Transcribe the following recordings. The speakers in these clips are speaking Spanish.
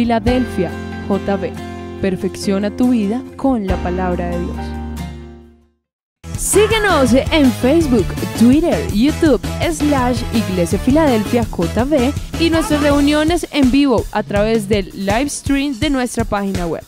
Filadelfia, JB. Perfecciona tu vida con la palabra de Dios. Síguenos en Facebook, Twitter, YouTube, slash Iglesia Filadelfia JB y nuestras reuniones en vivo a través del live stream de nuestra página web.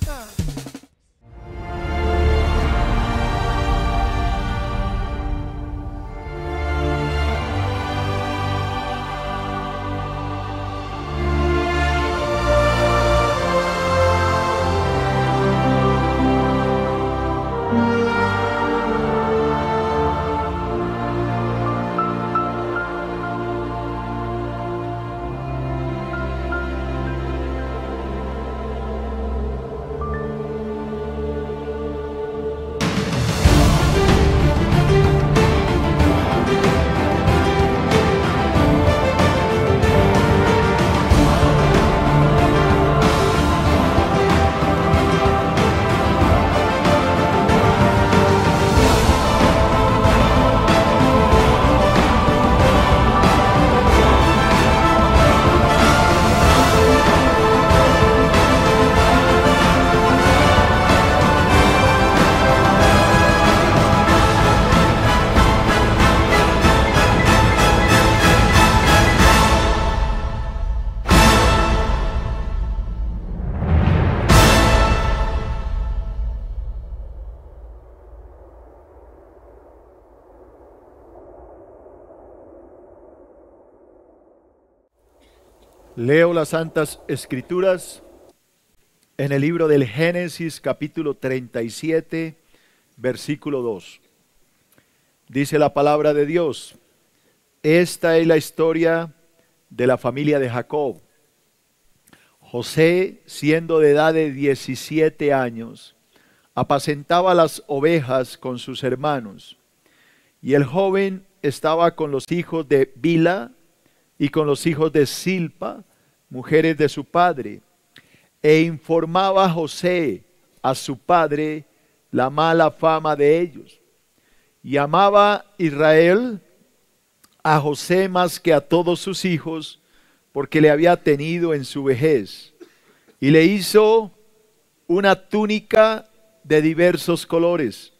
Leo las Santas Escrituras en el libro del Génesis capítulo 37, versículo 2. Dice la palabra de Dios, esta es la historia de la familia de Jacob. José, siendo de edad de 17 años, apacentaba las ovejas con sus hermanos, y el joven estaba con los hijos de Bila, y con los hijos de Silpa, mujeres de su padre, e informaba José, a su padre, la mala fama de ellos. Y amaba Israel a José más que a todos sus hijos, porque le había tenido en su vejez. Y le hizo una túnica de diversos colores.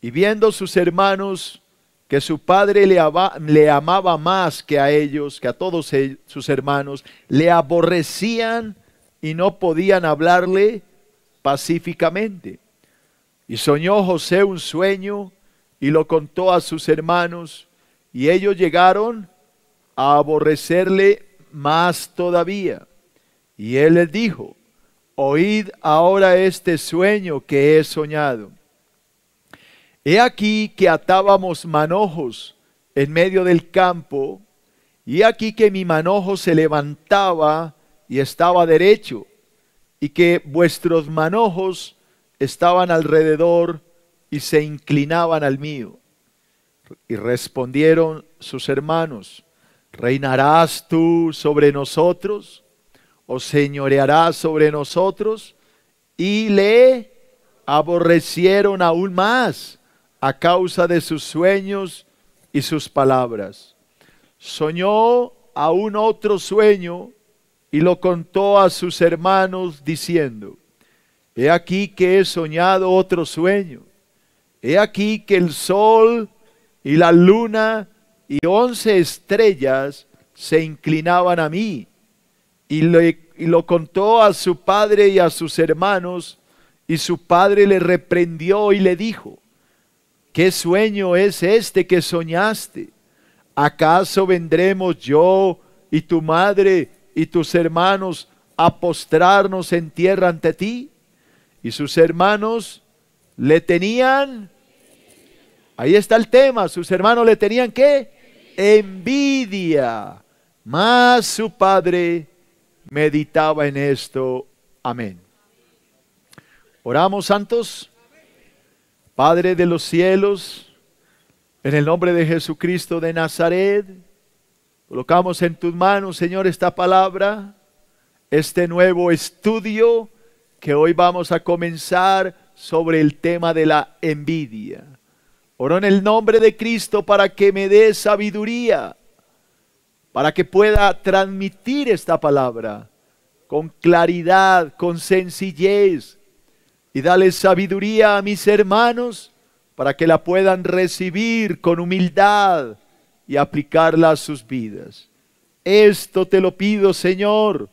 Y viendo sus hermanos que su padre le, amaba más que a ellos, que a todos sus hermanos, le aborrecían y no podían hablarle pacíficamente. Y soñó José un sueño y lo contó a sus hermanos, y ellos llegaron a aborrecerle más todavía. Y él les dijo, oíd ahora este sueño que he soñado. He aquí que atábamos manojos en medio del campo, y aquí que mi manojo se levantaba y estaba derecho, y que vuestros manojos estaban alrededor y se inclinaban al mío. Y respondieron sus hermanos, ¿reinarás tú sobre nosotros? ¿O señorearás sobre nosotros? Y le aborrecieron aún más a causa de sus sueños y sus palabras. Soñó aún otro sueño y lo contó a sus hermanos diciendo, He aquí que he soñado otro sueño. He aquí que el sol y la luna y once estrellas se inclinaban a mí. Y, y lo contó a su padre y a sus hermanos, y su padre le reprendió y le dijo, ¿Qué sueño es este que soñaste? ¿Acaso vendremos yo y tu madre y tus hermanos a postrarnos en tierra ante ti? Y sus hermanos le tenían, ahí está el tema, sus hermanos le tenían qué? Envidia. Mas su padre meditaba en esto. Amén. Oramos, santos. Padre de los cielos, en el nombre de Jesucristo de Nazaret, colocamos en tus manos, Señor, esta palabra, este nuevo estudio que hoy vamos a comenzar sobre el tema de la envidia. Oro en el nombre de Cristo para que me dé sabiduría, para que pueda transmitir esta palabra con claridad, con sencillez. Y dale sabiduría a mis hermanos para que la puedan recibir con humildad y aplicarla a sus vidas. Esto te lo pido, Señor,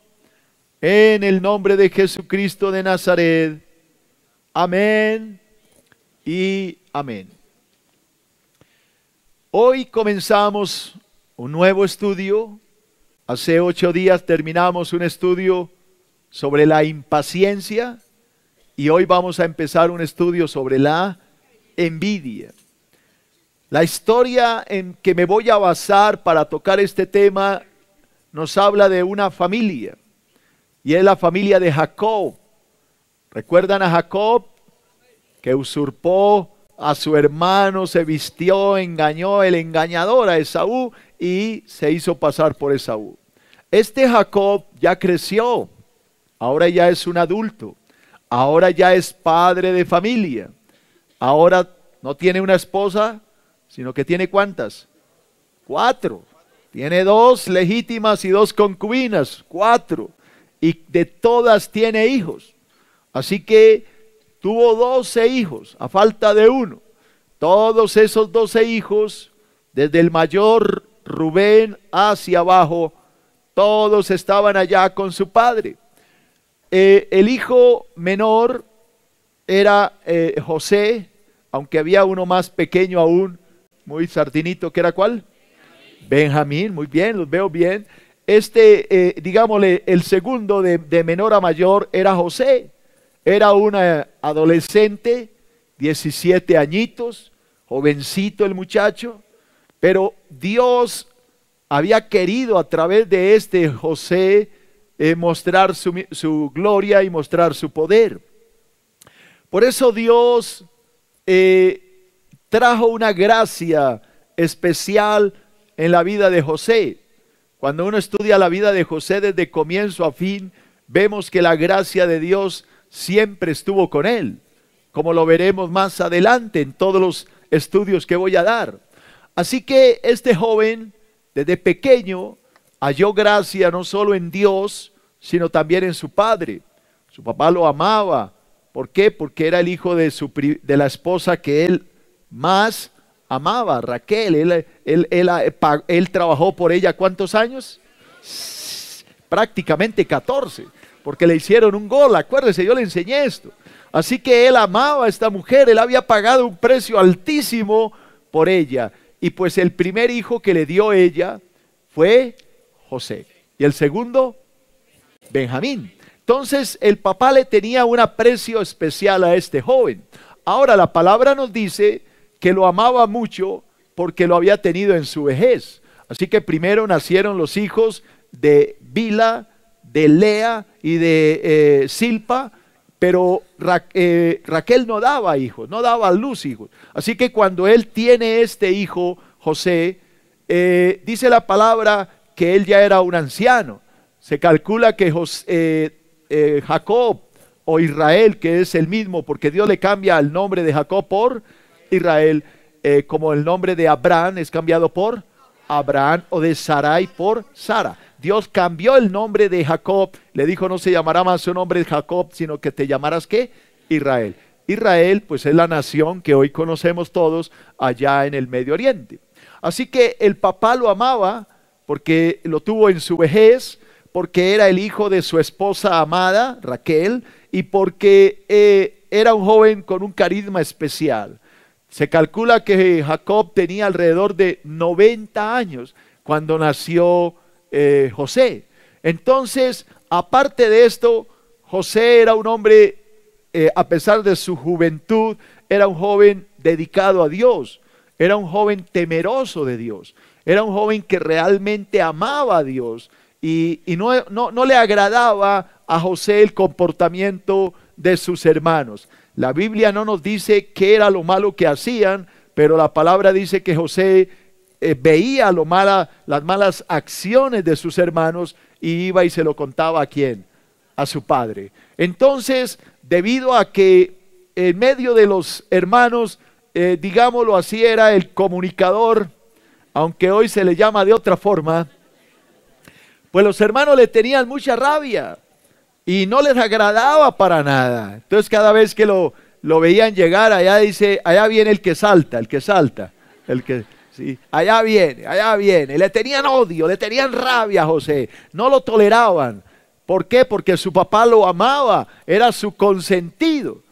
en el nombre de Jesucristo de Nazaret. Amén y amén. Hoy comenzamos un nuevo estudio. Hace ocho días terminamos un estudio sobre la impaciencia y hoy vamos a empezar un estudio sobre la envidia. La historia en que me voy a basar para tocar este tema nos habla de una familia y es la familia de Jacob. ¿Recuerdan a Jacob que usurpó a su hermano, se vistió, engañó el engañador a Esaú y se hizo pasar por Esaú? Este Jacob ya creció, ahora ya es un adulto, ahora ya es padre de familia, ahora no tiene una esposa, sino que tiene cuántas? Cuatro. Tiene dos legítimas y dos concubinas, cuatro. Y de todas tiene hijos. Así que tuvo doce hijos, a falta de uno. Todos esos doce hijos, desde el mayor Rubén hacia abajo, todos estaban allá con su padre. Eh, el hijo menor era eh, José, aunque había uno más pequeño aún, muy sardinito, que era cuál? Benjamín, muy bien, los veo bien. Este, eh, digámosle, el segundo de, de menor a mayor era José. Era un adolescente, 17 añitos, jovencito el muchacho, pero Dios había querido a través de este José eh, mostrar su, su gloria y mostrar su poder. Por eso Dios eh, trajo una gracia especial en la vida de José. Cuando uno estudia la vida de José desde comienzo a fin, vemos que la gracia de Dios siempre estuvo con él, como lo veremos más adelante en todos los estudios que voy a dar. Así que este joven, desde pequeño, halló gracia no solo en Dios, sino también en su padre. Su papá lo amaba, ¿Por qué? Porque era el hijo de, su, de la esposa que él más amaba, Raquel. Él, él, él, trabajó por ella cuántos años? Prácticamente 14, porque le hicieron un gol. Acuérdese, yo le enseñé esto. Así que él amaba a esta mujer, él había pagado un precio altísimo por ella. Y pues el primer hijo que le dio ella fue José. Y el segundo, Benjamín. Entonces el papá le tenía un aprecio especial a este joven. Ahora la palabra nos dice que lo amaba mucho porque lo había tenido en su vejez. Así que primero nacieron los hijos de Bila, de Lea y de eh, Silpa, pero eh, Raquel no daba hijos, no daba luz hijos. Así que cuando él tiene este hijo, José, eh, dice la palabra que él ya era un anciano. Se calcula que José, eh, Jacob o Israel, que es el mismo, porque Dios le cambia el nombre de Jacob por Israel, eh, como el nombre de Abraham es cambiado por Abraham o de Sarai por Sara. Dios cambió el nombre de Jacob, le dijo no se llamará más su nombre Jacob, sino que te llamarás qué? Israel. Israel pues es la nación que hoy conocemos todos allá en el Medio Oriente. Así que el papá lo amaba porque lo tuvo en su vejez, porque era el hijo de su esposa amada, Raquel, y porque eh, era un joven con un carisma especial. Se calcula que Jacob tenía alrededor de 90 años cuando nació eh, José. Entonces, aparte de esto, José era un hombre, eh, a pesar de su juventud, era un joven dedicado a Dios, era un joven temeroso de Dios, era un joven que realmente amaba a Dios y, no, no, le agradaba a José el comportamiento de sus hermanos. La Biblia no nos dice qué era lo malo que hacían, pero la palabra dice que José eh, veía lo mala, las malas acciones de sus hermanos y iba y se lo contaba a quién, a su padre. Entonces, debido a que en medio de los hermanos, eh, digámoslo así, era el comunicador, aunque hoy se le llama de otra forma, pues los hermanos le tenían mucha rabia. y no les agradaba para nada. Entonces cada vez que lo, lo veían llegar, allá dice, allá viene el que salta, el que salta, el que, sí, allá viene, allá viene. Le tenían odio, le tenían rabia a José, no lo toleraban. ¿Por qué? Porque su papá lo amaba, era su consentido,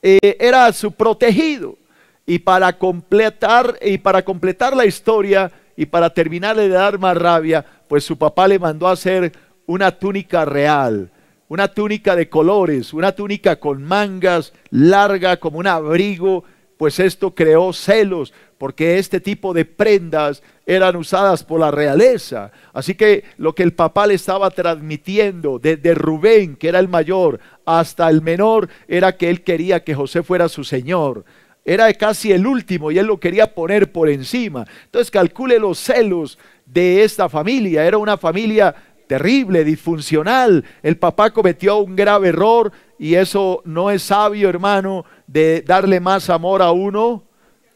eh, era su protegido. Y para completar y para completar la historia y para terminarle de dar más rabia, pues su papá le mandó a hacer una túnica real, una túnica de colores, una túnica con mangas larga como un abrigo, pues esto creó celos, porque este tipo de prendas eran usadas por la realeza. Así que lo que el papá le estaba transmitiendo desde Rubén, que era el mayor, hasta el menor, era que él quería que José fuera su señor. Era casi el último y él lo quería poner por encima. Entonces calcule los celos de esta familia. Era una familia terrible, disfuncional. El papá cometió un grave error y eso no es sabio, hermano, de darle más amor a uno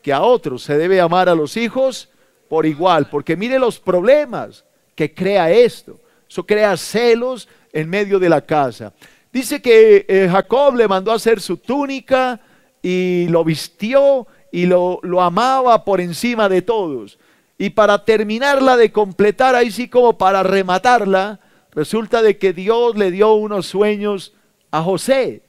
que a otro. Se debe amar a los hijos por igual, porque mire los problemas que crea esto. Eso crea celos en medio de la casa. Dice que eh, Jacob le mandó a hacer su túnica y lo vistió y lo, lo amaba por encima de todos. Y para terminarla de completar, ahí sí como para rematarla, resulta de que Dios le dio unos sueños a José.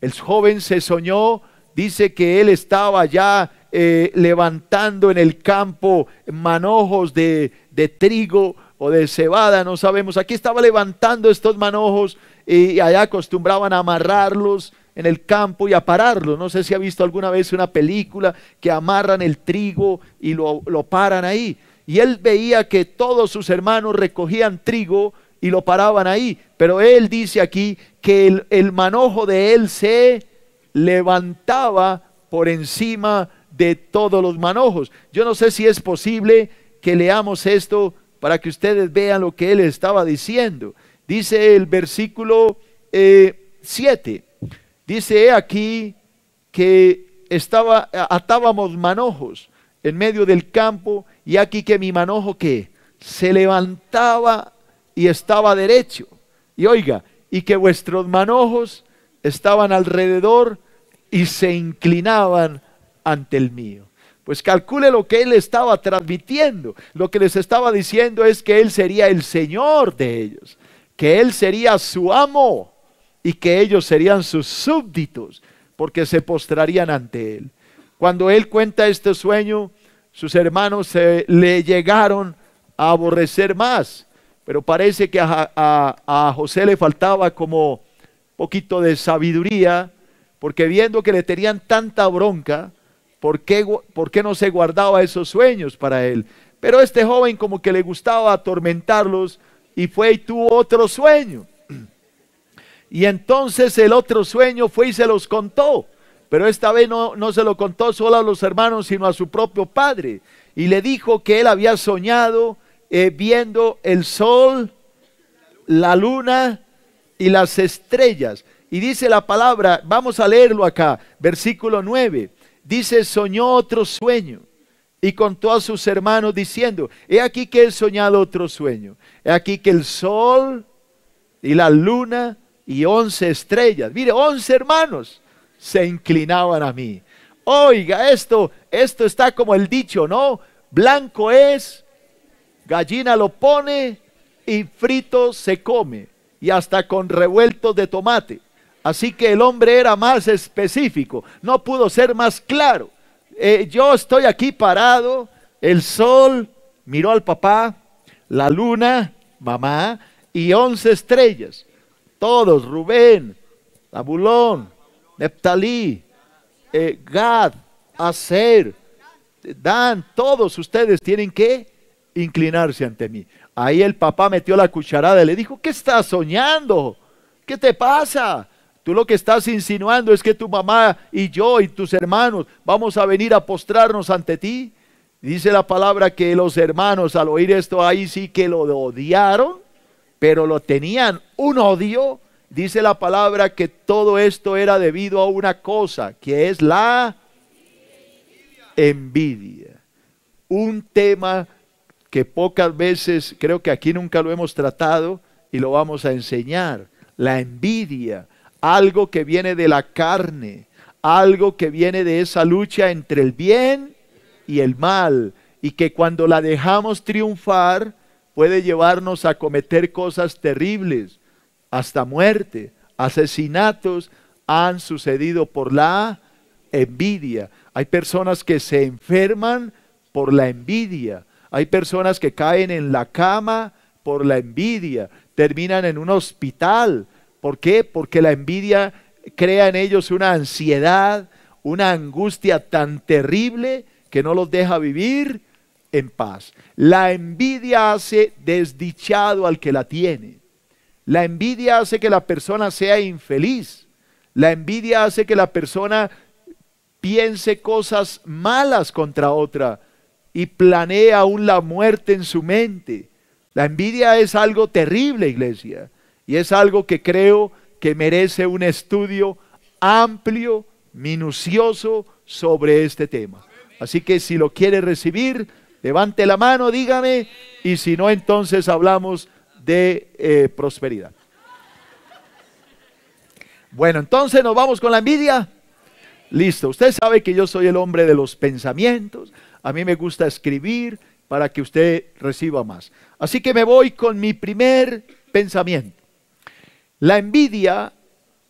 El joven se soñó, dice que él estaba ya eh, levantando en el campo manojos de, de trigo o de cebada, no sabemos. Aquí estaba levantando estos manojos y allá acostumbraban a amarrarlos en el campo y a pararlo. No sé si ha visto alguna vez una película que amarran el trigo y lo, paran ahí. Y él veía que todos sus hermanos recogían trigo y lo paraban ahí. Pero él dice aquí que el, el manojo de él se levantaba por encima de todos los manojos. Yo no sé si es posible que leamos esto para que ustedes vean lo que él estaba diciendo. Dice el versículo 7. Eh, Dice aquí que estaba, atábamos manojos en medio del campo y aquí que mi manojo que se levantaba y estaba derecho. Y oiga, y que vuestros manojos estaban alrededor y se inclinaban ante el mío. Pues calcule lo que él estaba transmitiendo. Lo que les estaba diciendo es que él sería el Señor de ellos, que él sería su amo y que ellos serían sus súbditos porque se postrarían ante él. Cuando él cuenta este sueño, sus hermanos se le llegaron a aborrecer más, pero parece que a, José le faltaba como poquito de sabiduría, porque viendo que le tenían tanta bronca, ¿por qué, ¿por qué no se guardaba esos sueños para él? Pero este joven como que le gustaba atormentarlos y fue y tuvo otro sueño. Y entonces el otro sueño fue y se los contó. Pero esta vez no, no, se lo contó solo a los hermanos, sino a su propio padre. Y le dijo que él había soñado eh, viendo el sol, la luna y las estrellas. Y dice la palabra, vamos a leerlo acá, versículo 9. Dice, soñó otro sueño y contó a sus hermanos diciendo, he aquí que he soñado otro sueño. He aquí que el sol y la luna y once estrellas. Mire, once hermanos se inclinaban a mí. Oiga, esto, esto está como el dicho, ¿no? Blanco es, gallina lo pone y frito se come. Y hasta con revueltos de tomate. Así que el hombre era más específico, no pudo ser más claro. Eh, yo estoy aquí parado, el sol miró al papá, la luna, mamá, y once estrellas todos, Rubén, Abulón, Neptalí, eh, Gad, Aser, Dan, todos ustedes tienen que inclinarse ante mí. Ahí el papá metió la cucharada y le dijo, ¿qué estás soñando? ¿Qué te pasa? Tú lo que estás insinuando es que tu mamá y yo y tus hermanos vamos a venir a postrarnos ante ti. Dice la palabra que los hermanos al oír esto ahí sí que lo odiaron pero lo tenían un odio. Dice la palabra que todo esto era debido a una cosa, que es la envidia. Un tema que pocas veces, creo que aquí nunca lo hemos tratado y lo vamos a enseñar. la envidia, algo que viene de la carne, algo que viene de esa lucha entre el bien y el mal, y que cuando la dejamos triunfar puede llevarnos a cometer cosas terribles, hasta muerte, asesinatos han sucedido por la envidia. Hay personas que se enferman por la envidia. Hay personas que caen en la cama por la envidia, terminan en un hospital. ¿Por qué? Porque la envidia crea en ellos una ansiedad, una angustia tan terrible que no los deja vivir en paz. La envidia hace desdichado al que la tiene. La envidia hace que la persona sea infeliz. La envidia hace que la persona piense cosas malas contra otra y planea aún la muerte en su mente. La envidia es algo terrible, iglesia, y es algo que creo que merece un estudio amplio, minucioso sobre este tema. Así que si lo quiere recibir, levante la mano, dígame, y si no, entonces hablamos de eh, prosperidad. Bueno, entonces nos vamos con la envidia. Listo, usted sabe que yo soy el hombre de los pensamientos. A mí me gusta escribir para que usted reciba más. Así que me voy con mi primer pensamiento. La envidia,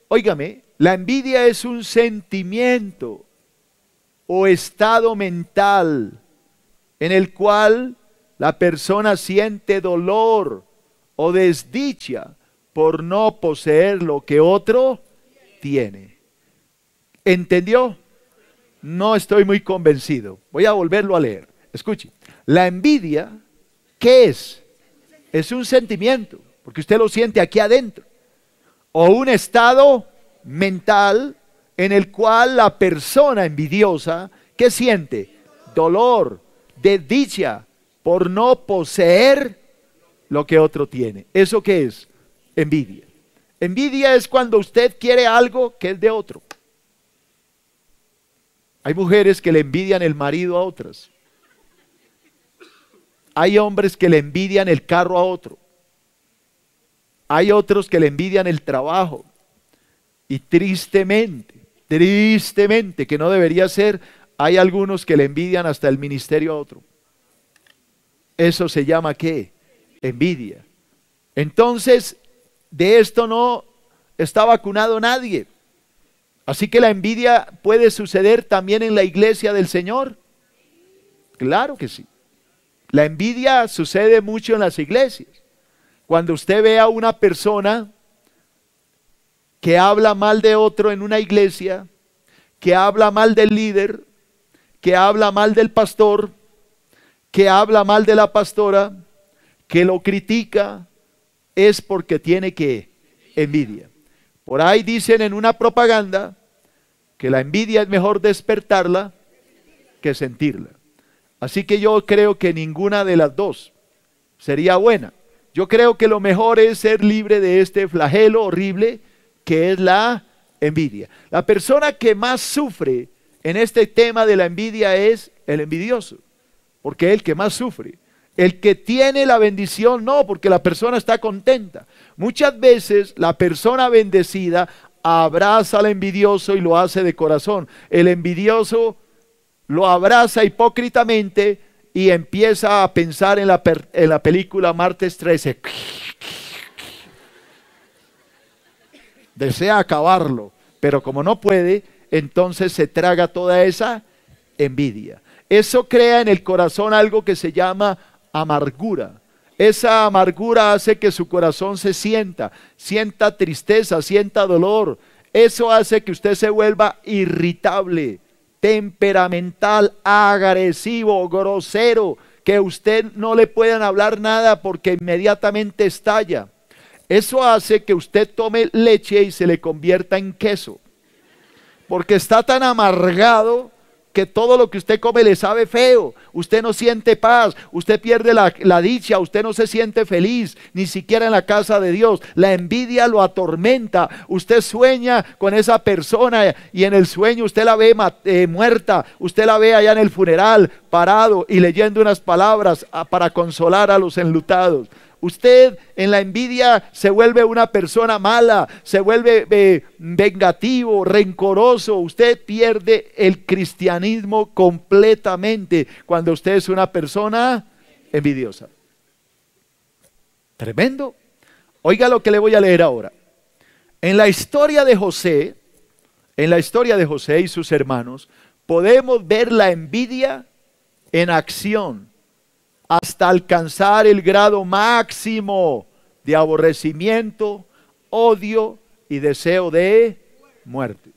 óigame, la envidia es un sentimiento o estado mental en el cual la persona siente dolor o desdicha por no poseer lo que otro tiene. ¿Entendió? No estoy muy convencido. Voy a volverlo a leer. Escuche. La envidia, ¿qué es? Es un sentimiento, porque usted lo siente aquí adentro. O un estado mental en el cual la persona envidiosa, ¿qué siente? Dolor, desdicha por no poseer lo que otro tiene. ¿Eso qué es? Envidia. Envidia es cuando usted quiere algo que es de otro. Hay mujeres que le envidian el marido a otras. Hay hombres que le envidian el carro a otro. Hay otros que le envidian el trabajo. Y tristemente, tristemente, que no debería ser, hay algunos que le envidian hasta el ministerio a otro. Eso se llama qué? Envidia. Entonces, de esto no está vacunado nadie. Así que la envidia puede suceder también en la iglesia del Señor. Claro que sí. La envidia sucede mucho en las iglesias. Cuando usted ve a una persona que habla mal de otro en una iglesia, que habla mal del líder, que habla mal del pastor, que habla mal de la pastora, que lo critica, es porque tiene que envidia. Por ahí dicen en una propaganda que la envidia es mejor despertarla que sentirla. Así que yo creo que ninguna de las dos sería buena. Yo creo que lo mejor es ser libre de este flagelo horrible que es la envidia. La persona que más sufre en este tema de la envidia es el envidioso, porque es el que más sufre. El que tiene la bendición, no, porque la persona está contenta. Muchas veces la persona bendecida abraza al envidioso y lo hace de corazón. El envidioso lo abraza hipócritamente y empieza a pensar en la, en la película Martes 13. Desea acabarlo, pero como no puede, entonces se traga toda esa envidia. Eso crea en el corazón algo que se llama amargura. Esa amargura hace que su corazón se sienta, sienta tristeza, sienta dolor. Eso hace que usted se vuelva irritable, temperamental, agresivo, grosero, que usted no le puedan hablar nada porque inmediatamente estalla. Eso hace que usted tome leche y se le convierta en queso. Porque está tan amargado que todo lo que usted come le sabe feo, usted no siente paz, usted pierde la, dicha, usted no se siente feliz, ni siquiera en la casa de Dios. La envidia lo atormenta, usted sueña con esa persona y en el sueño usted la ve eh, muerta, usted la ve allá en el funeral parado y leyendo unas palabras ah, para consolar a los enlutados. Usted en la envidia se vuelve una persona mala, se vuelve eh, vengativo, rencoroso. Usted pierde el cristianismo completamente cuando usted es una persona envidiosa. Tremendo. Oiga lo que le voy a leer ahora. En la historia de José, en la historia de José y sus hermanos, podemos ver la envidia en acción hasta alcanzar el grado máximo de aborrecimiento, odio y deseo de muerte.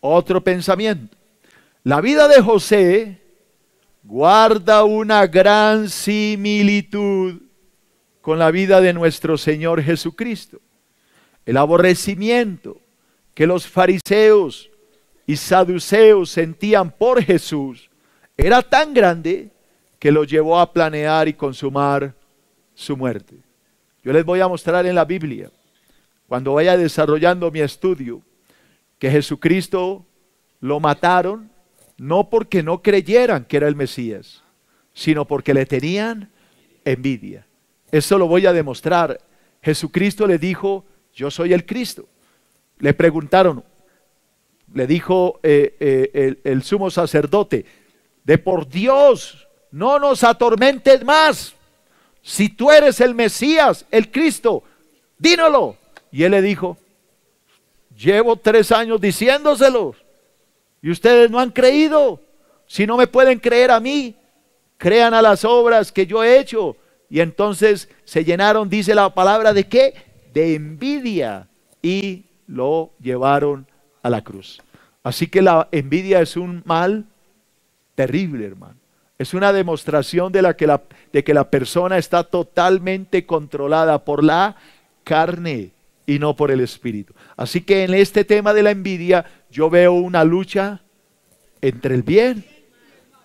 Otro pensamiento. La vida de José guarda una gran similitud con la vida de nuestro Señor Jesucristo. El aborrecimiento que los fariseos y saduceos sentían por Jesús era tan grande que lo llevó a planear y consumar su muerte. Yo les voy a mostrar en la Biblia, cuando vaya desarrollando mi estudio, que Jesucristo lo mataron no porque no creyeran que era el Mesías, sino porque le tenían envidia. Eso lo voy a demostrar. Jesucristo le dijo, yo soy el Cristo. Le preguntaron, le dijo eh, eh, el, el sumo sacerdote, de por Dios, no nos atormentes más. Si tú eres el Mesías, el Cristo, dínoslo. Y él le dijo, llevo tres años diciéndoselo y ustedes no han creído. Si no me pueden creer a mí, crean a las obras que yo he hecho. Y entonces se llenaron, dice la palabra, de qué? De envidia. Y lo llevaron a la cruz. Así que la envidia es un mal terrible, hermano. Es una demostración de, la que la, de que la persona está totalmente controlada por la carne y no por el espíritu. Así que en este tema de la envidia yo veo una lucha entre el bien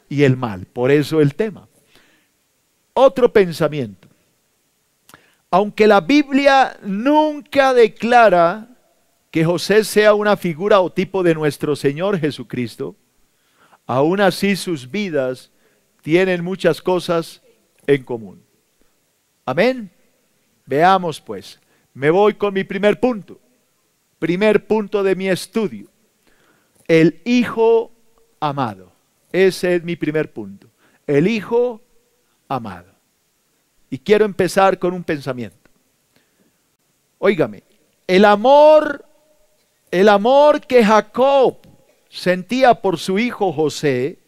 y el mal. Por eso el tema. Otro pensamiento. Aunque la Biblia nunca declara que José sea una figura o tipo de nuestro Señor Jesucristo, aún así sus vidas tienen muchas cosas en común. Amén. Veamos pues. Me voy con mi primer punto. Primer punto de mi estudio. El Hijo amado. Ese es mi primer punto. El Hijo amado. Y quiero empezar con un pensamiento. Óigame, el amor, el amor que Jacob sentía por su hijo José,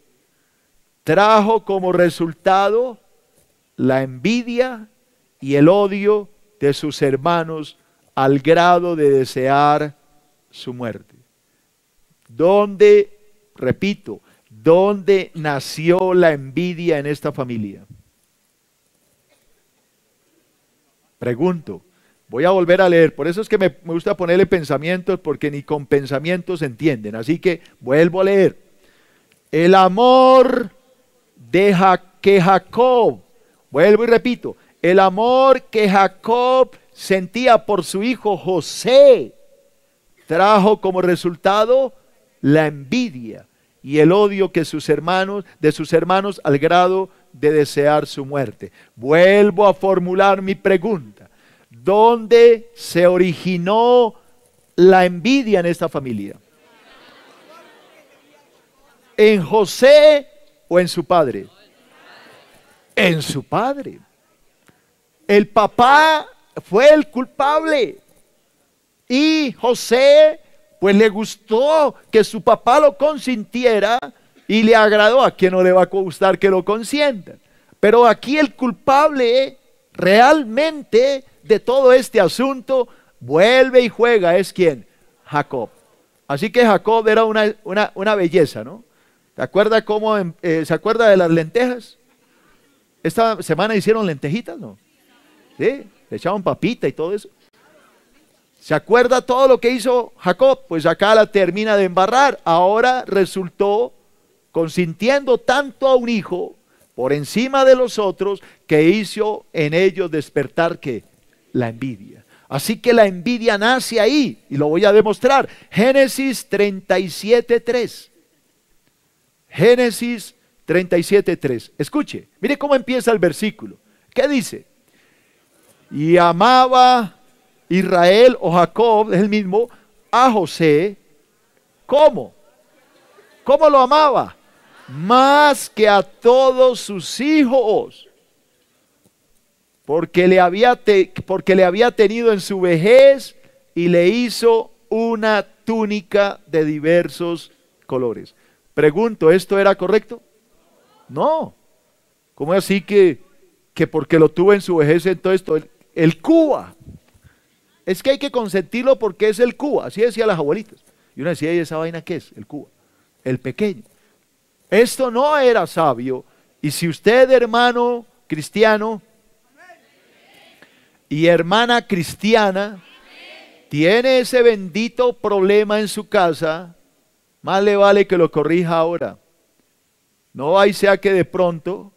trajo como resultado la envidia y el odio de sus hermanos al grado de desear su muerte. ¿Dónde, repito, dónde nació la envidia en esta familia? Pregunto, voy a volver a leer, por eso es que me, gusta ponerle pensamientos, porque ni con pensamientos se entienden, así que vuelvo a leer. El amor de que Jacob, vuelvo y repito, el amor que Jacob sentía por su hijo José trajo como resultado la envidia y el odio que sus hermanos de sus hermanos al grado de desear su muerte. Vuelvo a formular mi pregunta. ¿Dónde se originó la envidia en esta familia? ¿En José o en su padre? En su padre. El papá fue el culpable. Y José, pues le gustó que su papá lo consintiera y le agradó. A quien no le va a gustar que lo consientan. Pero aquí el culpable realmente de todo este asunto vuelve y juega es quien? Jacob. Así que Jacob era una, una belleza, ¿no? ¿Se acuerda cómo em, eh, se acuerda de las lentejas? Esta semana hicieron lentejitas, ¿no? ¿Sí? Le echaban papita y todo eso. ¿Se acuerda todo lo que hizo Jacob? Pues acá la termina de embarrar. Ahora resultó consintiendo tanto a un hijo por encima de los otros que hizo en ellos despertar que la envidia. Así que la envidia nace ahí y lo voy a demostrar. Génesis 37:3. Génesis 37.3. Escuche, mire cómo empieza el versículo. ¿Qué dice? Y amaba Israel o Jacob, es el mismo, a José. ¿Cómo? ¿Cómo lo amaba? Más que a todos sus hijos. Porque le había, porque le había tenido en su vejez y le hizo una túnica de diversos colores. Pregunto, ¿esto era correcto? No. ¿Cómo es así que, que porque lo tuvo en su vejez en todo esto? El, el Cuba. Es que hay que consentirlo porque es el Cuba. Así decían las abuelitas. Y uno decía, ¿y esa vaina qué es? El Cuba. El pequeño. Esto no era sabio. Y si usted, hermano cristiano y hermana cristiana, tiene ese bendito problema en su casa, más le vale que lo corrija ahora. No hay sea que de pronto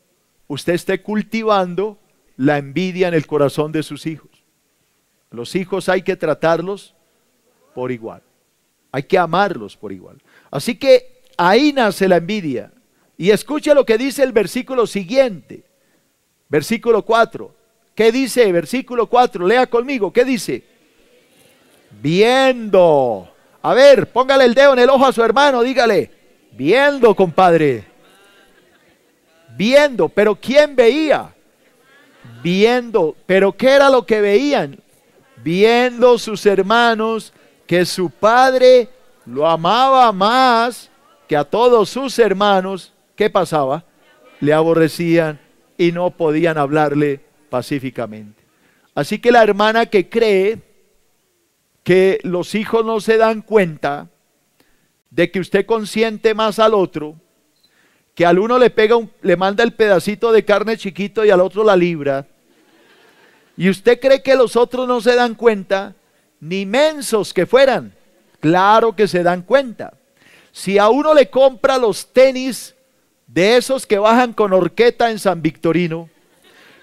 usted esté cultivando la envidia en el corazón de sus hijos. Los hijos hay que tratarlos por igual. Hay que amarlos por igual. Así que ahí nace la envidia. Y escuche lo que dice el versículo siguiente. Versículo 4. ¿Qué dice? Versículo 4. Lea conmigo. ¿Qué dice? Viendo. A ver, póngale el dedo en el ojo a su hermano. Dígale. Viendo, compadre. Viendo. Pero ¿quién veía? Viendo. Pero ¿qué era lo que veían? Viendo sus hermanos que su padre lo amaba más que a todos sus hermanos, ¿qué pasaba? Le aborrecían y no podían hablarle pacíficamente. Así que la hermana que cree que los hijos no se dan cuenta de que usted consiente más al otro, que al uno le pega un, le manda el pedacito de carne chiquito y al otro la libra, y usted cree que los otros no se dan cuenta, ni mensos que fueran, claro que se dan cuenta. Si a uno le compra los tenis de esos que bajan con horqueta en San Victorino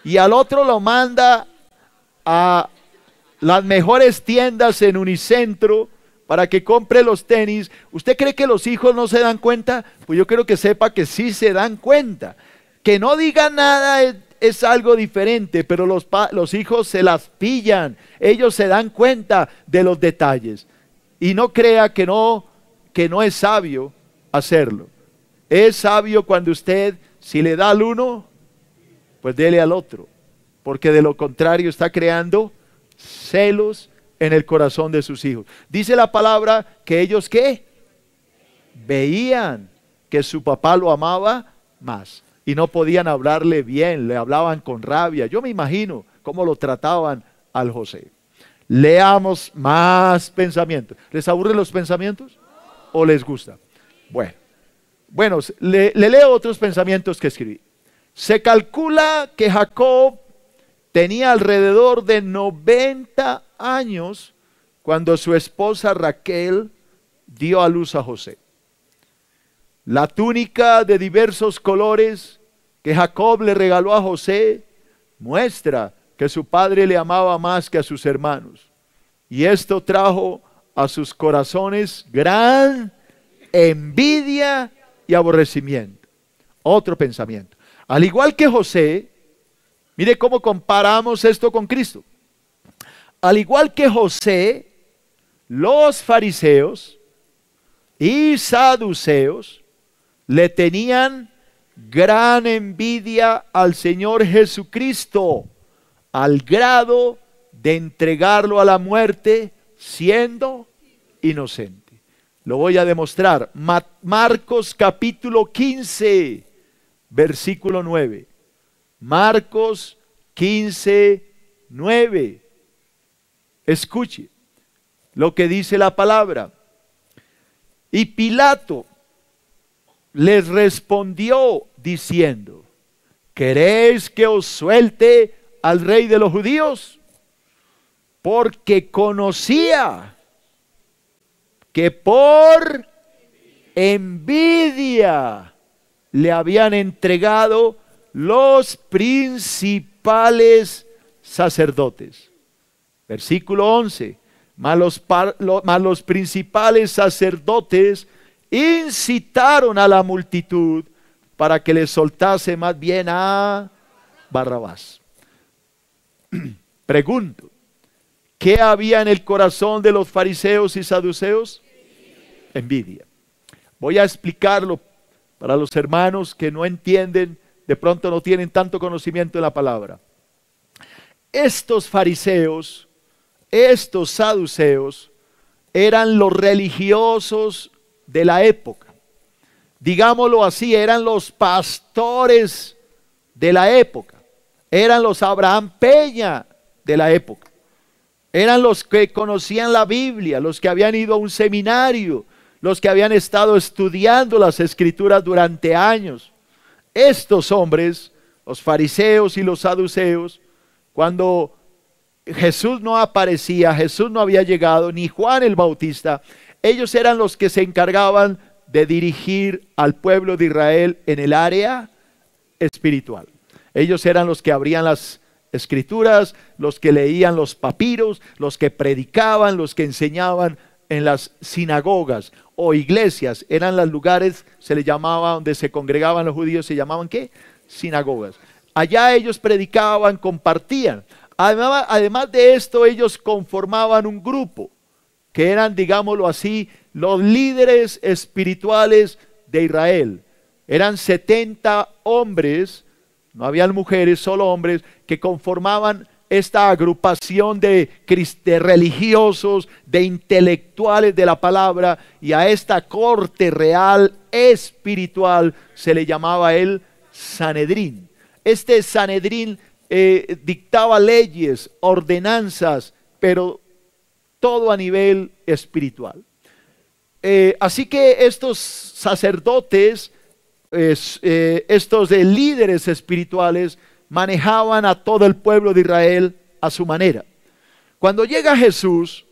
y al otro lo manda a las mejores tiendas en Unicentro para que compre los tenis, ¿usted cree que los hijos no se dan cuenta? Pues yo quiero que sepa que sí se dan cuenta. Que no diga nada es algo diferente, pero los, hijos se las pillan, ellos se dan cuenta de los detalles. Y no crea que no, que no es sabio hacerlo. Es sabio cuando usted, si le da al uno, pues dele al otro, porque de lo contrario está creando celos en el corazón de sus hijos. Dice la palabra que ellos qué? Veían que su papá lo amaba más y no podían hablarle bien, le hablaban con rabia. Yo me imagino cómo lo trataban al José. Leamos más pensamientos. ¿Les aburren los pensamientos o les gusta? Bueno, bueno le, le leo otros pensamientos que escribí. Se calcula que Jacob tenía alrededor de 90 años cuando su esposa Raquel dio a luz a José. La túnica de diversos colores que Jacob le regaló a José muestra que su padre le amaba más que a sus hermanos. Y esto trajo a sus corazones gran envidia y aborrecimiento. Otro pensamiento. Al igual que José, mire cómo comparamos esto con Cristo. Al igual que José, los fariseos y saduceos le tenían gran envidia al Señor Jesucristo, al grado de entregarlo a la muerte siendo inocente. Lo voy a demostrar. Marcos capítulo 15, versículo 9. Marcos 15, 9. Escuche lo que dice la palabra. Y Pilato les respondió diciendo, ¿queréis que os suelte al rey de los judíos? Porque conocía que por envidia le habían entregado los principales sacerdotes. Versículo 11. Mas los, los principales sacerdotes incitaron a la multitud para que le soltase más bien a Barrabás. Pregunto, ¿qué había en el corazón de los fariseos y saduceos? Envidia. Voy a explicarlo para los hermanos que no entienden, de pronto no tienen tanto conocimiento de la palabra. Estos fariseos, estos saduceos, eran los religiosos de la época. Digámoslo así, eran los pastores de la época. Eran los Abraham Peña de la época. Eran los que conocían la Biblia, los que habían ido a un seminario, los que habían estado estudiando las escrituras durante años. Estos hombres, los fariseos y los saduceos, cuando Jesús no aparecía, Jesús no había llegado, ni Juan el Bautista, ellos eran los que se encargaban de dirigir al pueblo de Israel en el área espiritual. Ellos eran los que abrían las escrituras, los que leían los papiros, los que predicaban, los que enseñaban en las sinagogas o iglesias. Eran los lugares, se le llamaba, donde se congregaban los judíos, se llamaban qué? Sinagogas. Allá ellos predicaban, compartían. Además, además de esto, ellos conformaban un grupo, que eran, digámoslo así, los líderes espirituales de Israel. Eran 70 hombres, no habían mujeres, solo hombres, que conformaban esta agrupación de, de, religiosos, de intelectuales de la palabra, y a esta corte real espiritual se le llamaba el Sanedrín. Este Sanedrín eh, dictaba leyes, ordenanzas, pero todo a nivel espiritual. Eh, así que estos sacerdotes, eh, estos líderes espirituales, manejaban a todo el pueblo de Israel a su manera. Cuando llega Jesús,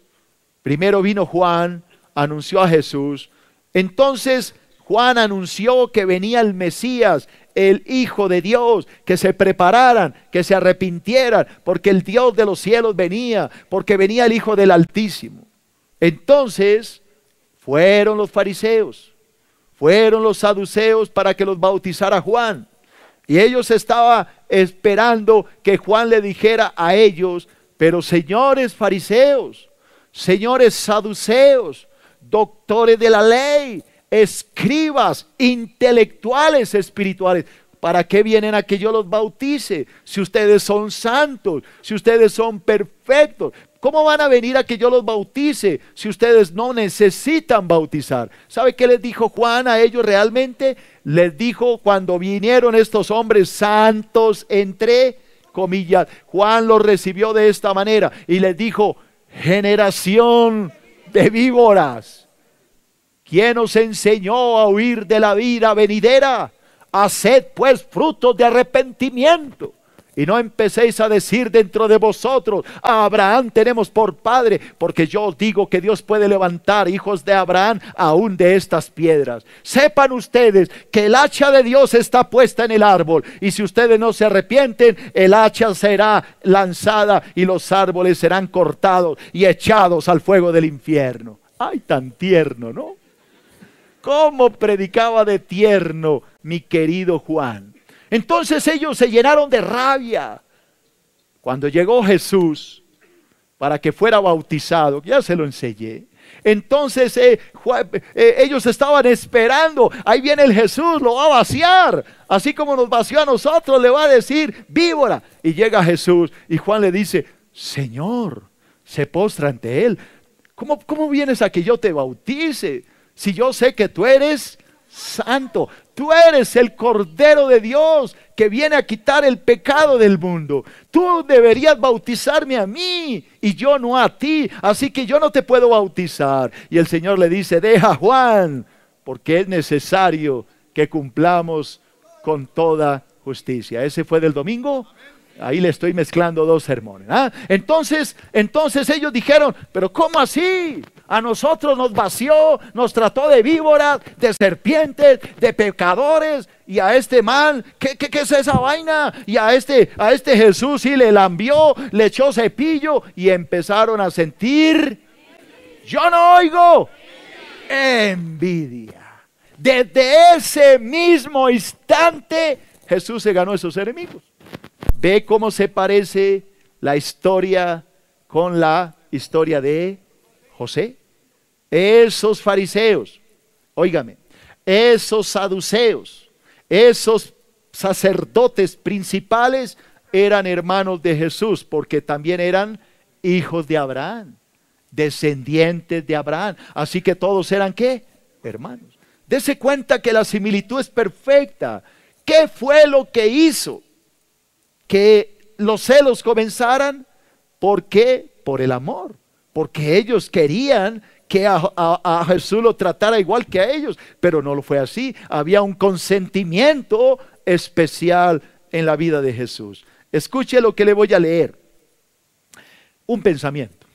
primero vino Juan, anunció a Jesús, entonces Juan anunció que venía el Mesías, el Hijo de Dios, que se prepararan, que se arrepintieran, porque el Dios de los cielos venía, porque venía el Hijo del Altísimo. Entonces fueron los fariseos, fueron los saduceos para que los bautizara Juan. Y ellos estaban esperando que Juan le dijera a ellos, pero señores fariseos, señores saduceos, doctores de la ley, escribas, intelectuales espirituales. ¿Para qué vienen a que yo los bautice? Si ustedes son santos, si ustedes son perfectos, ¿cómo van a venir a que yo los bautice si ustedes no necesitan bautizar? ¿Sabe qué les dijo Juan a ellos realmente? Les dijo cuando vinieron estos hombres santos, entre comillas, Juan los recibió de esta manera y les dijo, generación de víboras ¿Quién os enseñó a huir de la vida venidera? Haced pues frutos de arrepentimiento. Y no empecéis a decir dentro de vosotros, a Abraham tenemos por padre, porque yo os digo que Dios puede levantar hijos de Abraham aún de estas piedras. Sepan ustedes que el hacha de Dios está puesta en el árbol, y si ustedes no se arrepienten, el hacha será lanzada y los árboles serán cortados y echados al fuego del infierno. Ay, tan tierno, ¿no? cómo predicaba de tierno mi querido Juan. Entonces ellos se llenaron de rabia. Cuando llegó Jesús para que fuera bautizado, ya se lo enseñé. Entonces eh, eh, ellos estaban esperando, ahí viene el Jesús, lo va a vaciar, así como nos vació a nosotros, le va a decir víbora. Y llega Jesús y Juan le dice, Señor, se postra ante él. ¿Cómo, cómo vienes a que yo te bautice? Si yo sé que tú eres santo, tú eres el Cordero de Dios que viene a quitar el pecado del mundo. Tú deberías bautizarme a mí y yo no a ti. Así que yo no te puedo bautizar. Y el Señor le dice, deja Juan, porque es necesario que cumplamos con toda justicia. Ese fue del domingo. Ahí le estoy mezclando dos sermones. ¿ah? Entonces, entonces ellos dijeron, pero ¿cómo así? A nosotros nos vació, nos trató de víboras, de serpientes, de pecadores, y a este mal, ¿qué, qué, es esa vaina? Y a este, a este Jesús sí le lambió, le echó cepillo y empezaron a sentir, yo no oigo, envidia. Desde ese mismo instante Jesús se ganó esos enemigos. Ve cómo se parece la historia con la historia de José. Esos fariseos, óigame, esos saduceos, esos sacerdotes principales eran hermanos de Jesús porque también eran hijos de Abraham, descendientes de Abraham. Así que todos eran qué? Hermanos. Dese cuenta que la similitud es perfecta. ¿Qué fue lo que hizo que los celos comenzaran? ¿Por qué? Por el amor. Porque ellos querían que a, Jesús lo tratara igual que a ellos, pero no lo fue así. Había un consentimiento especial en la vida de Jesús. Escuche lo que le voy a leer. Un pensamiento.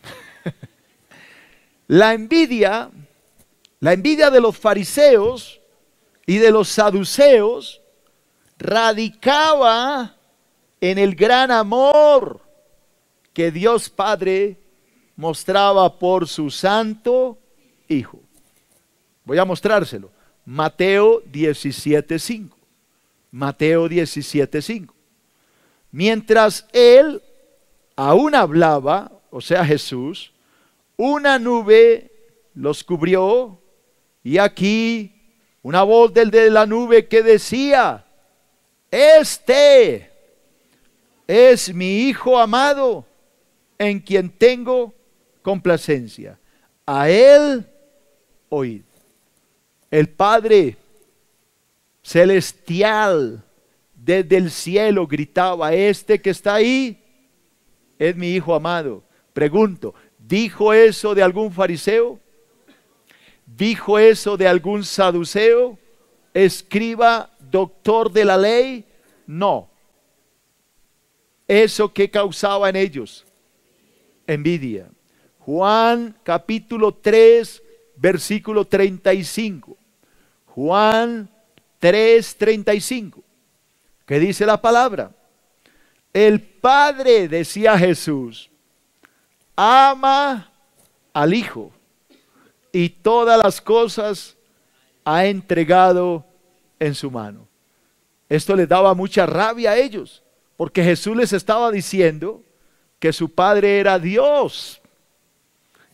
la envidia, la envidia de los fariseos y de los saduceos radicaba en el gran amor que Dios Padre mostraba por su santo Hijo. Voy a mostrárselo. Mateo 17.5. Mateo 17.5. Mientras él aún hablaba, o sea Jesús, una nube los cubrió y aquí una voz del de la nube que decía, este es mi Hijo amado en quien tengo complacencia. A Él oíd. El Padre celestial desde el cielo gritaba, este que está ahí es mi Hijo amado. Pregunto, ¿dijo eso de algún fariseo? ¿Dijo eso de algún saduceo? ¿Escriba, doctor de la ley? No. ¿Eso que causaba en ellos? Envidia. Juan capítulo 3, versículo 35. Juan 3, 35. ¿Qué dice la palabra? El Padre, decía Jesús, ama al Hijo y todas las cosas ha entregado en su mano. Esto les daba mucha rabia a ellos, porque Jesús les estaba diciendo que su Padre era Dios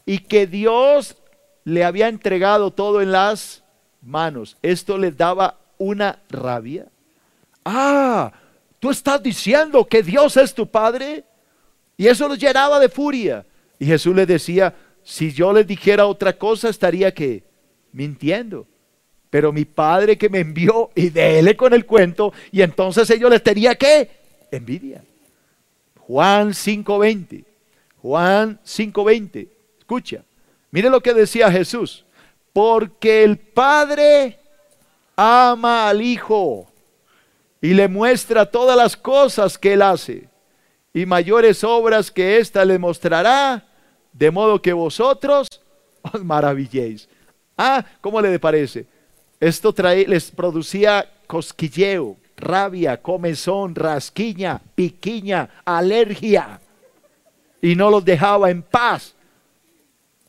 y que Dios le había entregado todo en las manos. Esto les daba una rabia. Ah, tú estás diciendo que Dios es tu Padre. Y eso los llenaba de furia. Y Jesús les decía, si yo les dijera otra cosa, estaría que mintiendo. Pero mi Padre que me envió y déle con el cuento, y entonces ellos les tenía que envidia. Juan 5:20. Juan 5:20. Escucha, mire lo que decía Jesús. Porque el Padre ama al Hijo y le muestra todas las cosas que él hace. Y mayores obras que ésta le mostrará, de modo que vosotros os maravilléis. Ah, ¿cómo le parece? Esto trae, les producía cosquilleo, rabia, comezón, rasquiña, piquiña, alergia. Y no los dejaba en paz.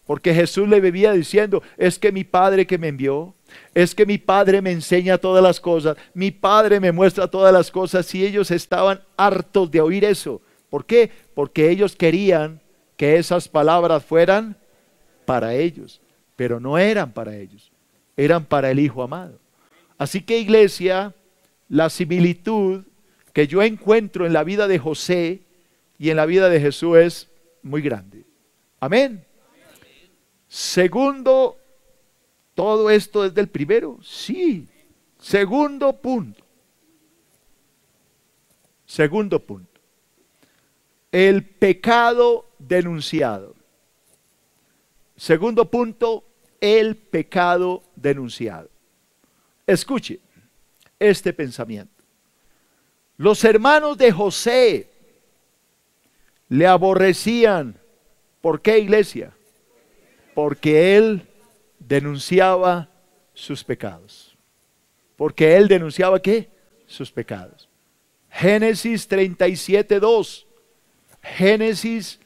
Porque Jesús le vivía diciendo, es que mi Padre que me envió, es que mi Padre me enseña todas las cosas, mi Padre me muestra todas las cosas y ellos estaban hartos de oír eso. ¿Por qué? Porque ellos querían que esas palabras fueran para ellos, pero no eran para ellos, eran para el Hijo amado. Así que iglesia, la similitud que yo encuentro en la vida de José y en la vida de Jesús es muy grande. Amén. Segundo, todo esto es del primero. Sí. Segundo punto. Segundo punto. El pecado denunciado. Segundo punto, el pecado denunciado. Escuche este pensamiento. Los hermanos de José le aborrecían. ¿Por qué iglesia? Porque él denunciaba sus pecados. Porque él denunciaba qué? Sus pecados. Génesis 37, 2. Génesis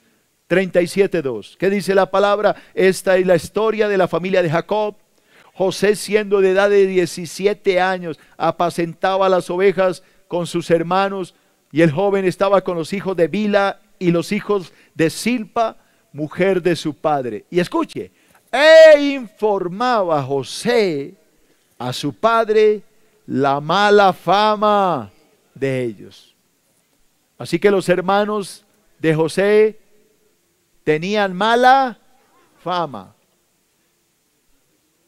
37, 2. ¿Qué dice la palabra? Esta es la historia de la familia de Jacob. José, siendo de edad de 17 años, apacentaba las ovejas con sus hermanos y el joven estaba con los hijos de Bila y los hijos de Silpa, mujer de su padre. Y escuche, e informaba José a su padre la mala fama de ellos. Así que los hermanos de José tenían mala fama.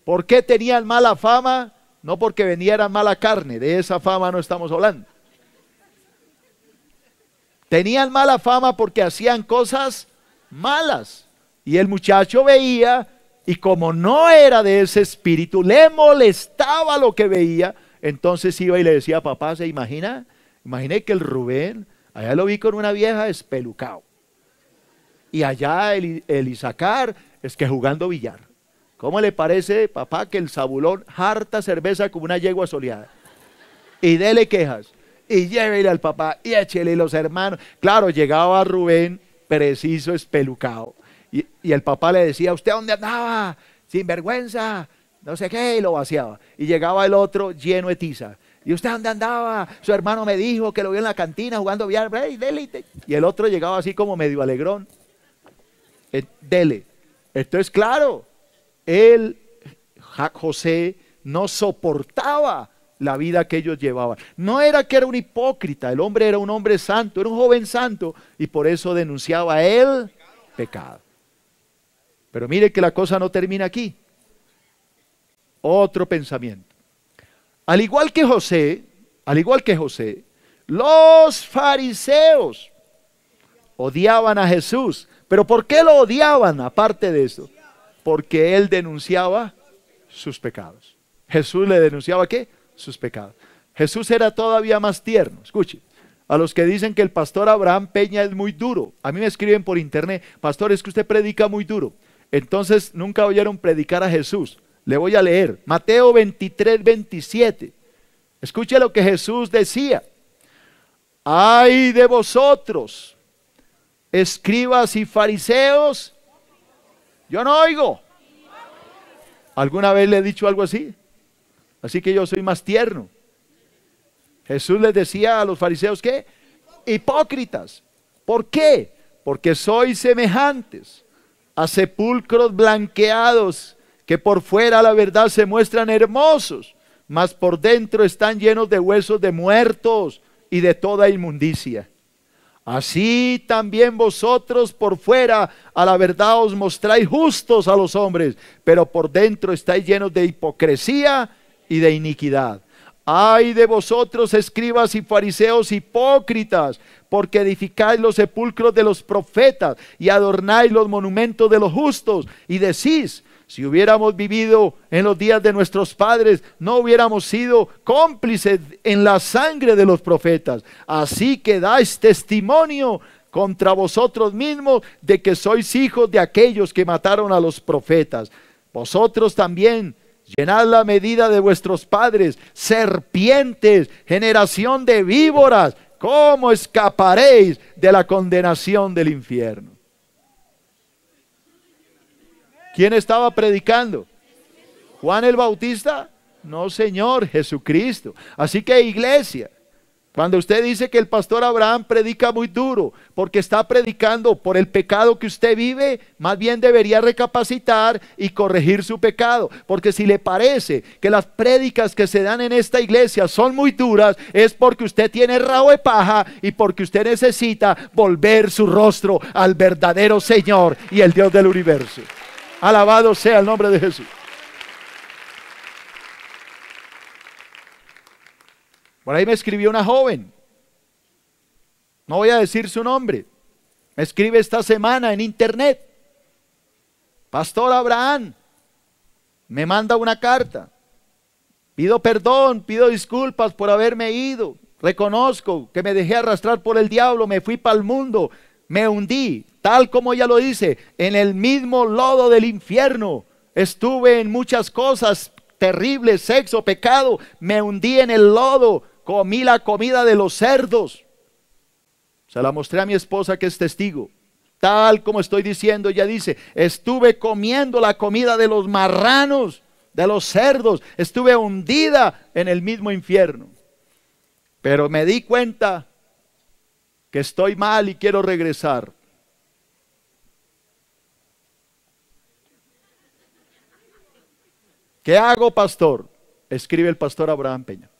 ¿Por qué tenían mala fama? No porque vendieran mala carne, de esa fama no estamos hablando. Tenían mala fama porque hacían cosas malas. Y el muchacho veía y como no era de ese espíritu, le molestaba lo que veía, entonces iba y le decía, papá, ¿se imagina? Imaginé que el Rubén, allá lo vi con una vieja espelucado. Y allá el, el Isaacar es que jugando billar. ¿Cómo le parece, papá, que el sabulón harta cerveza como una yegua soleada? Y dele quejas. Y llévele al papá y échele los hermanos. Claro, llegaba Rubén preciso, espelucado. Y, y el papá le decía, ¿usted dónde andaba? Sin vergüenza, no sé qué, y lo vaciaba. Y llegaba el otro lleno de tiza. ¿Y usted dónde andaba? Su hermano me dijo que lo vio en la cantina jugando billar. Y el otro llegaba así como medio alegrón. Eh, dele. Entonces, claro, él, José, no soportaba la vida que ellos llevaban. No era que era un hipócrita, el hombre era un hombre santo, era un joven santo y por eso denunciaba el pecado. Pero mire que la cosa no termina aquí. Otro pensamiento. Al igual que José, al igual que José, los fariseos odiaban a Jesús. Pero ¿por qué lo odiaban aparte de eso? Porque él denunciaba sus pecados. Jesús le denunciaba qué? Sus pecados. Jesús era todavía más tierno. Escuche, a los que dicen que el pastor Abraham Peña es muy duro. A mí me escriben por internet, pastor, es que usted predica muy duro. Entonces nunca oyeron predicar a Jesús. Le voy a leer Mateo 23, 27. Escuche lo que Jesús decía. Ay de vosotros, escribas y fariseos. Yo no oigo. ¿Alguna vez le he dicho algo así? Así que yo soy más tierno. Jesús les decía a los fariseos que hipócritas. ¿Por qué? Porque sois semejantes a sepulcros blanqueados que por fuera la verdad se muestran hermosos, mas por dentro están llenos de huesos de muertos y de toda inmundicia. Así también vosotros por fuera a la verdad os mostráis justos a los hombres, pero por dentro estáis llenos de hipocresía y de iniquidad. Ay de vosotros, escribas y fariseos hipócritas, porque edificáis los sepulcros de los profetas y adornáis los monumentos de los justos y decís, si hubiéramos vivido en los días de nuestros padres, no hubiéramos sido cómplices en la sangre de los profetas. Así que dais testimonio contra vosotros mismos de que sois hijos de aquellos que mataron a los profetas. Vosotros también llenad la medida de vuestros padres, serpientes, generación de víboras. ¿Cómo escaparéis de la condenación del infierno? ¿Quién estaba predicando? ¿Juan el Bautista? No, Señor, Jesucristo. Así que iglesia, cuando usted dice que el pastor Abraham predica muy duro porque está predicando por el pecado que usted vive, más bien debería recapacitar y corregir su pecado. Porque si le parece que las prédicas que se dan en esta iglesia son muy duras, es porque usted tiene rabo de paja y porque usted necesita volver su rostro al verdadero Señor y el Dios del universo. Alabado sea el nombre de Jesús. Por ahí me escribió una joven. No voy a decir su nombre. Me escribe esta semana en internet. Pastor Abraham, me manda una carta. Pido perdón, pido disculpas por haberme ido. Reconozco que me dejé arrastrar por el diablo, me fui para el mundo, me hundí, tal como ella lo dice, en el mismo lodo del infierno. Estuve en muchas cosas terribles, sexo, pecado, me hundí en el lodo, comí la comida de los cerdos. Se la mostré a mi esposa que es testigo. Tal como estoy diciendo, ella dice, estuve comiendo la comida de los marranos, de los cerdos, estuve hundida en el mismo infierno. Pero me di cuenta que estoy mal y quiero regresar. ¿Qué hago, pastor? Escribe el pastor Abraham Peña.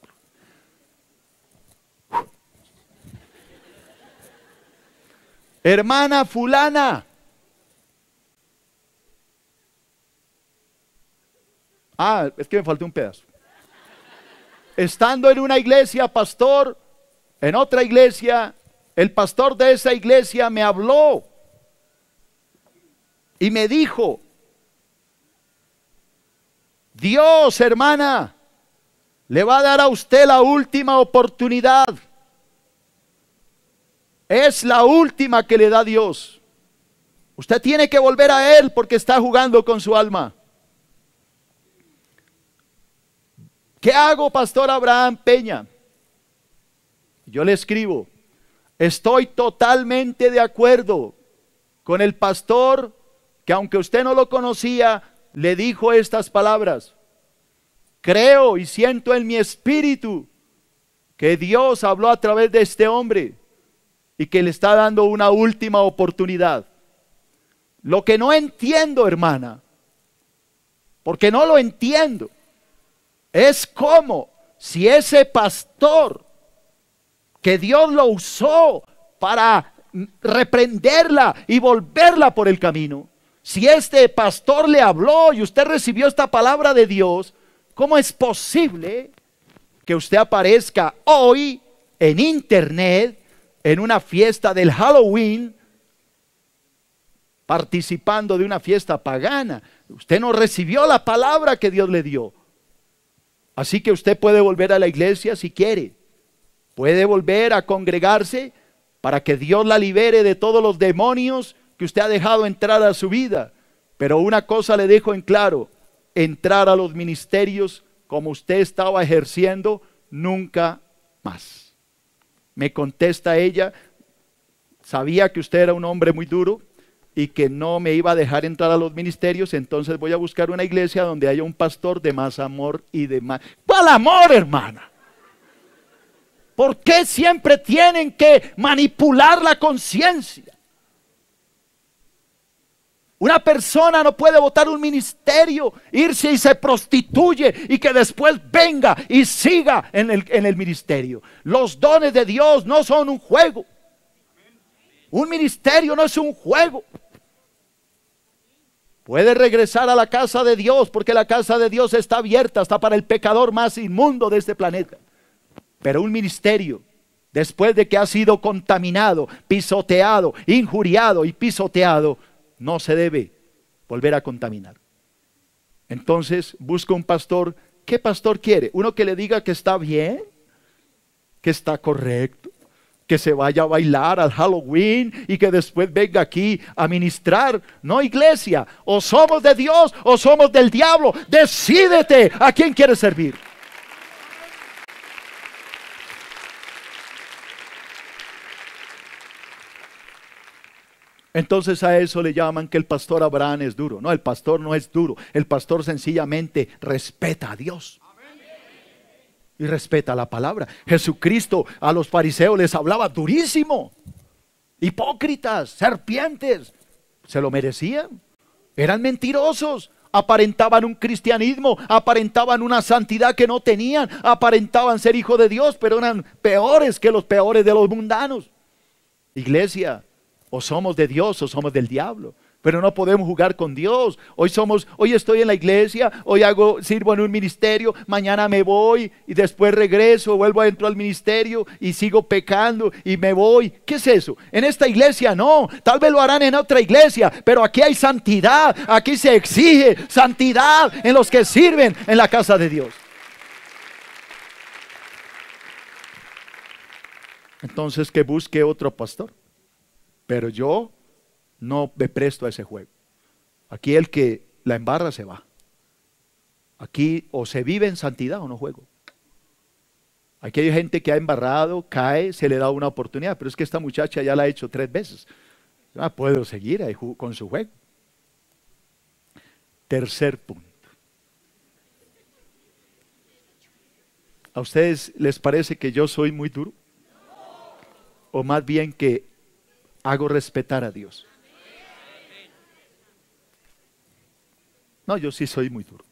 Hermana fulana. Ah, es que me faltó un pedazo. Estando en una iglesia, pastor, en otra iglesia, el pastor de esa iglesia me habló y me dijo, Dios, hermana, le va a dar a usted la última oportunidad. Es la última que le da Dios. Usted tiene que volver a Él porque está jugando con su alma. ¿Qué hago, Pastor Abraham Peña? Yo le escribo, estoy totalmente de acuerdo con el pastor que aunque usted no lo conocía, le dijo estas palabras. Creo y siento en mi espíritu que Dios habló a través de este hombre y que le está dando una última oportunidad. Lo que no entiendo, hermana, porque no lo entiendo, es como si ese pastor que Dios lo usó para reprenderla y volverla por el camino, si este pastor le habló y usted recibió esta palabra de Dios, ¿cómo es posible que usted aparezca hoy en internet en una fiesta del Halloween participando de una fiesta pagana? Usted no recibió la palabra que Dios le dio. Así que usted puede volver a la iglesia si quiere. Puede volver a congregarse para que Dios la libere de todos los demonios que usted ha dejado entrar a su vida. Pero una cosa le dejo en claro, entrar a los ministerios como usted estaba ejerciendo, nunca más. Me contesta ella, sabía que usted era un hombre muy duro y que no me iba a dejar entrar a los ministerios, entonces voy a buscar una iglesia donde haya un pastor de más amor y de más... ¿Cuál amor, hermana? ¿Por qué siempre tienen que manipular la conciencia? Una persona no puede votar un ministerio, irse y se prostituye y que después venga y siga en el, ministerio. Los dones de Dios no son un juego. Un ministerio no es un juego. Puede regresar a la casa de Dios porque la casa de Dios está abierta hasta para el pecador más inmundo de este planeta. Pero un ministerio, después de que ha sido contaminado, pisoteado, injuriado y pisoteado, no se debe volver a contaminar. Entonces busca un pastor. ¿Qué pastor quiere? Uno que le diga que está bien, que está correcto, que se vaya a bailar al Halloween y que después venga aquí a ministrar. No, iglesia, o somos de Dios o somos del diablo. Decídete a quién quieres servir. Entonces a eso le llaman que el pastor Abraham es duro. No, el pastor no es duro. El pastor sencillamente respeta a Dios. Y respeta la palabra. Jesucristo a los fariseos les hablaba durísimo. Hipócritas, serpientes. Se lo merecían. Eran mentirosos. Aparentaban un cristianismo, aparentaban una santidad que no tenían, aparentaban ser hijo de Dios, pero eran peores que los peores de los mundanos. Iglesia, o somos de Dios o somos del diablo. Pero no podemos jugar con Dios. Hoy somos, hoy estoy en la iglesia, hoy hago, sirvo en un ministerio, mañana me voy y después regreso, vuelvo adentro al ministerio y sigo pecando y me voy. ¿Qué es eso? En esta iglesia no, tal vez lo harán en otra iglesia, pero aquí hay santidad, aquí se exige santidad en los que sirven en la casa de Dios. Entonces que busque otro pastor. Pero yo no me presto a ese juego. Aquí el que la embarra se va. Aquí o se vive en santidad o no juego. Aquí hay gente que ha embarrado, cae, se le da una oportunidad, pero es que esta muchacha ya la ha hecho tres veces. Ah, puedo seguir con su juego. Tercer punto. ¿A ustedes les parece que yo soy muy duro? o más bien que hago respetar a Dios. No, yo sí soy muy duro.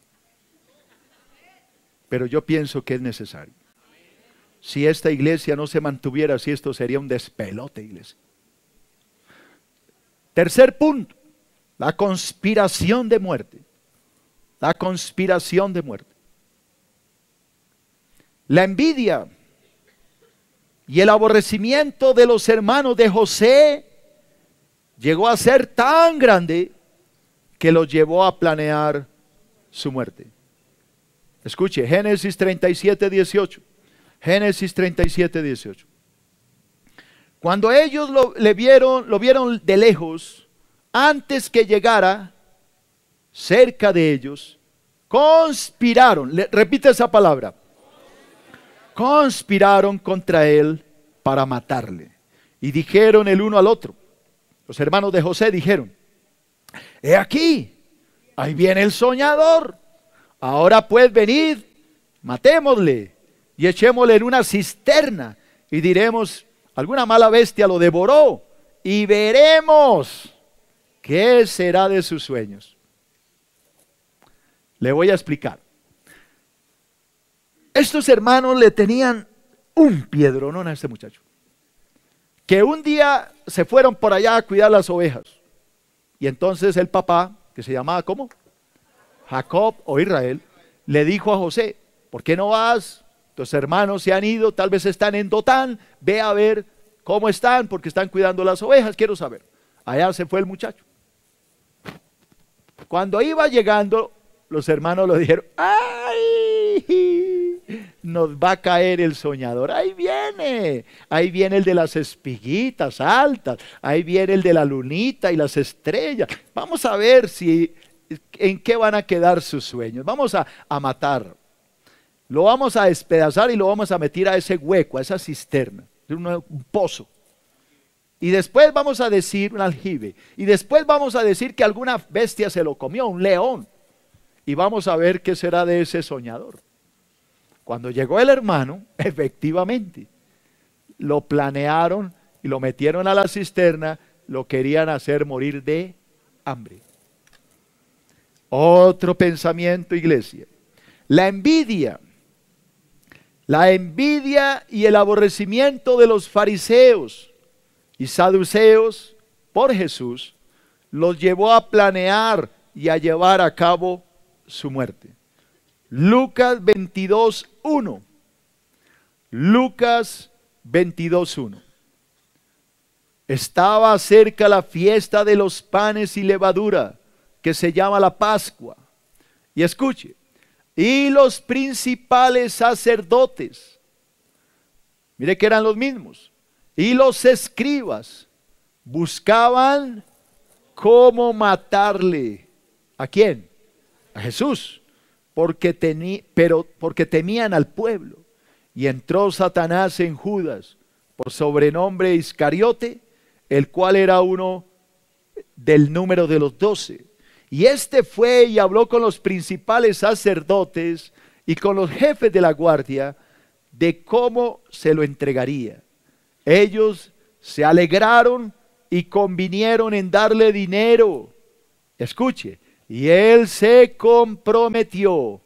Pero yo pienso que es necesario. Si esta iglesia no se mantuviera así, esto sería un despelote, iglesia. Tercer punto, la conspiración de muerte. La conspiración de muerte. La envidia y el aborrecimiento de los hermanos de José llegó a ser tan grande que los llevó a planear su muerte. Escuche, Génesis 37, 18. Génesis 37, 18. Cuando ellos lo, le vieron, lo vieron de lejos, antes que llegara cerca de ellos, conspiraron, repite esa palabra, conspiraron contra él para matarle. Y dijeron el uno al otro, los hermanos de José dijeron, he aquí, ahí viene el soñador, ahora pues venid, matémosle y echémosle en una cisterna y diremos, alguna mala bestia lo devoró y veremos qué será de sus sueños. Le voy a explicar. Estos hermanos le tenían un piedronón a este muchacho. Que un día se fueron por allá a cuidar las ovejas. Y entonces el papá, que se llamaba ¿cómo? Jacob o Israel, le dijo a José, ¿por qué no vas? Tus hermanos se han ido, tal vez están en Dotán, ve a ver cómo están, porque están cuidando las ovejas, quiero saber. Allá se fue el muchacho. Cuando iba llegando, los hermanos lo dijeron, ¡ay! Nos va a caer el soñador. Ahí viene. Ahí viene el de las espiguitas altas. Ahí viene el de la lunita y las estrellas. Vamos a ver si en qué van a quedar sus sueños. Vamos a, a matar. Lo vamos a despedazar y lo vamos a meter a ese hueco, a esa cisterna, un, un pozo. Y después vamos a decir un aljibe. Y después vamos a decir que alguna bestia se lo comió, un león y vamos a ver qué será de ese soñador. Cuando llegó el hermano, efectivamente, lo planearon y lo metieron a la cisterna, lo querían hacer morir de hambre. Otro pensamiento, iglesia. La envidia. La envidia y el aborrecimiento de los fariseos y saduceos por Jesús los llevó a planear y a llevar a cabo su muerte. Lucas 22, 1. Lucas 22, 1. Estaba cerca la fiesta de los panes y levadura, que se llama la Pascua. Y escuche, y los principales sacerdotes, mire que eran los mismos, y los escribas buscaban cómo matarle. ¿A quién? a Jesús, porque, pero, porque temían al pueblo. Y entró Satanás en Judas, por sobrenombre Iscariote, el cual era uno del número de los doce. Y este fue y habló con los principales sacerdotes y con los jefes de la guardia de cómo se lo entregaría. Ellos se alegraron y convinieron en darle dinero. Escuche, y él se comprometió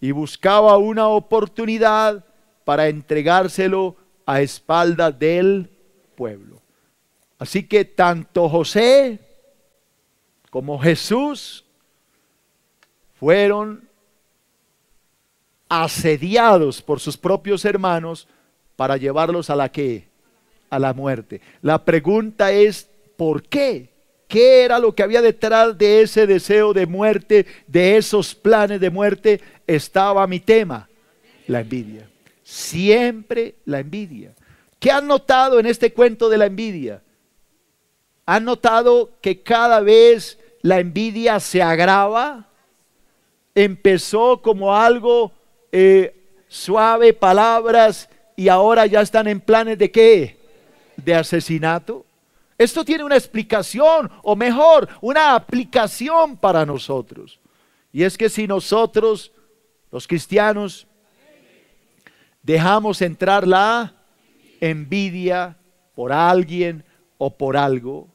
y buscaba una oportunidad para entregárselo a espalda del pueblo. Así que tanto José como Jesús fueron asediados por sus propios hermanos para llevarlos a la que a la muerte. La pregunta es ¿por qué? ¿Qué era lo que había detrás de ese deseo de muerte, de esos planes de muerte? Estaba mi tema, la envidia. Siempre la envidia. ¿Qué han notado en este cuento de la envidia? ¿Han notado que cada vez la envidia se agrava? Empezó como algo eh, suave, palabras, y ahora ya están en planes de qué? De asesinato. Esto tiene una explicación, o mejor, una aplicación para nosotros. Y es que si nosotros, los cristianos, dejamos entrar la envidia por alguien o por algo,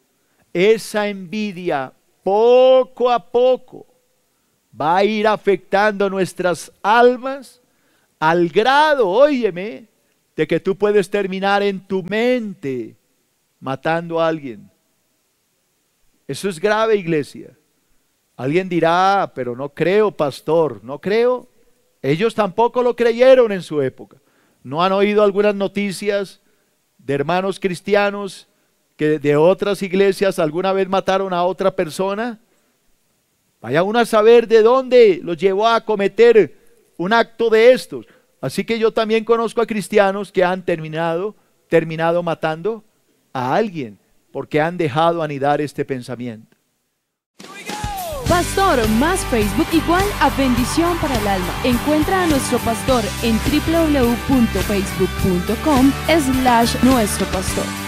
esa envidia poco a poco va a ir afectando nuestras almas al grado, óyeme, de que tú puedes terminar en tu mente matando a alguien. Eso es grave, iglesia. Alguien dirá, pero no creo, pastor, no creo. Ellos tampoco lo creyeron en su época. ¿No han oído algunas noticias de hermanos cristianos que de otras iglesias alguna vez mataron a otra persona? Vaya uno a saber de dónde los llevó a cometer un acto de estos. Así que yo también conozco a cristianos que han terminado, terminado matando a alguien porque han dejado anidar este pensamiento. Pastor más Facebook igual a bendición para el alma. Encuentra a nuestro pastor en www.facebook.com slash nuestro pastor.